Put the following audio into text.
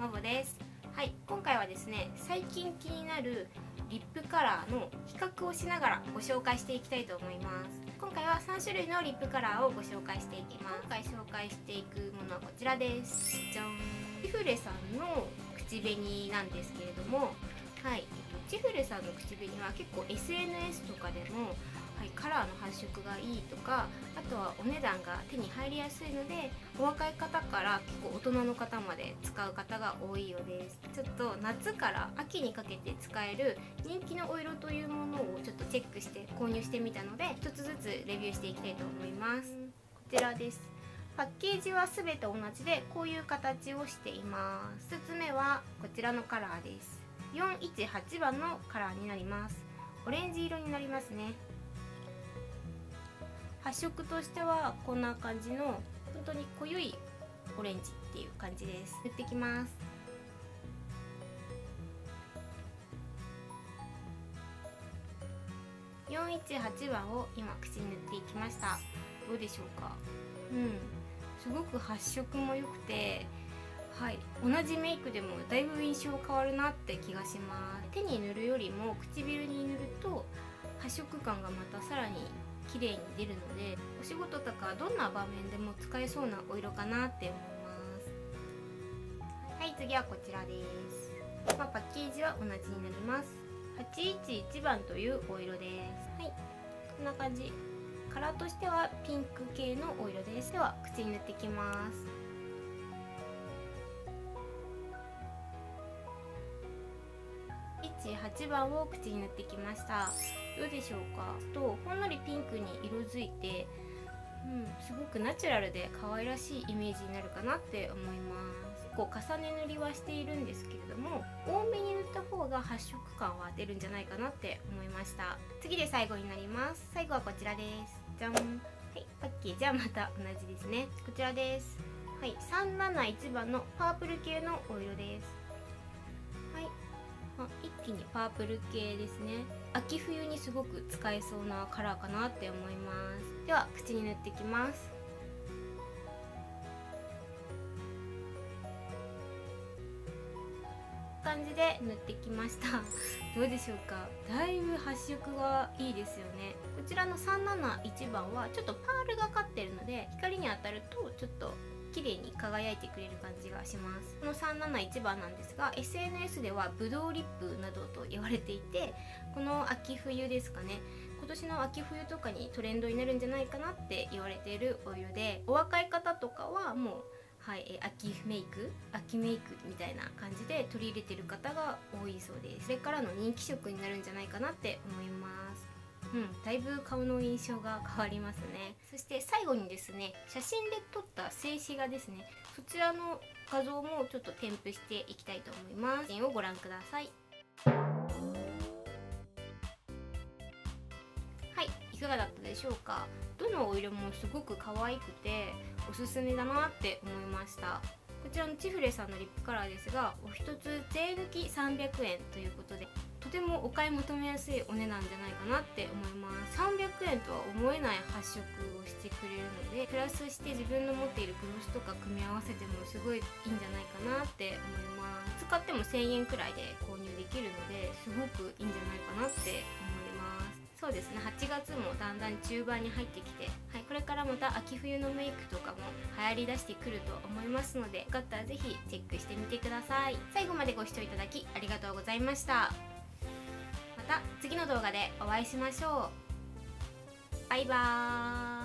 マボです。はい今回はですね最近気になるリップカラーの比較をしながらご紹介していきたいと思います。今回は3種類のリップカラーをご紹介していきます。今回紹介していくものはこちらです。じゃん。チフレさんの口紅なんですけれどもはい、チフレさんの口紅は結構 SNS とかでもはい、カラーの発色がいいとかあとはお値段が手に入りやすいのでお若い方から結構大人の方まで使う方が多いようです。ちょっと夏から秋にかけて使える人気のお色というものをちょっとチェックして購入してみたので1つずつレビューしていきたいと思います。こちらです。パッケージは全て同じでこういう形をしています。1つ目はこちらのカラーです。418番のカラーになります。オレンジ色になりますね。発色としてはこんな感じの本当に濃ゆいオレンジっていう感じです。塗ってきます。418番を今口に塗っていきました。どうでしょうか？うん。すごく発色も良くてはい。同じメイクでもだいぶ印象変わるなって気がします。手に塗るよりも唇に塗ると発色感がまたさらに綺麗に出るのでお仕事とかどんな場面でも使えそうなお色かなって思います。はい次はこちらです、まあ、パッケージは同じになります。811番というお色です。はいこんな感じ。カラーとしてはピンク系のお色です。では口に塗っていきます。8番を口に塗ってきました。どうでしょうか？とほんのりピンクに色づいてうんすごくナチュラルで可愛らしいイメージになるかなって思います。結構重ね塗りはしているんですけれども多めに塗った方が発色感は出るんじゃないかなって思いました。次で最後になります。最後はこちらです。じゃん。はいパッケージはまた同じですね。こちらです。はい371番のパープル系のお色です。まあ、一気にパープル系ですね。秋冬にすごく使えそうなカラーかなって思います。では口に塗っていきます。感じで塗ってきました。どうでしょうか？だいぶ発色がいいですよね。こちらの371番はちょっとパールがかってるので光に当たるとちょっと綺麗に輝いてくれる感じがします。この371番なんですが SNS ではブドウリップなどと言われていてこの秋冬ですかね。今年の秋冬とかにトレンドになるんじゃないかなって言われているお色でお若い方とかはもうはい、え秋メイク？秋メイクみたいな感じで取り入れてる方が多いそうです。それからの人気色になるんじゃないかなって思います。うんだいぶ顔の印象が変わりますね。そして最後にですね写真で撮った静止画ですね。そちらの画像もちょっと添付していきたいと思います。写真をご覧ください。はいいかがだったでしょうか？どのお色もすごく可愛くておすすめだなって思いました。こちらのチフレさんのリップカラーですがお一つ税抜き300円ということでとてもお買い求めやすいお値段じゃないかなって思います。300円とは思えない発色をしてくれるのでプラスして自分の持っているグロスとか組み合わせてもすごいいいんじゃないかなって思います。使っても1000円くらいで購入できるのですごくいいんじゃないかなって思います。そうですね。8月もだんだん中盤に入ってきて、はい、これまた秋冬のメイクとかも流行りだしてくると思いますのでよかったら是非チェックしてみてください。最後までご視聴いただきありがとうございました。また次の動画でお会いしましょう。バイバーイ。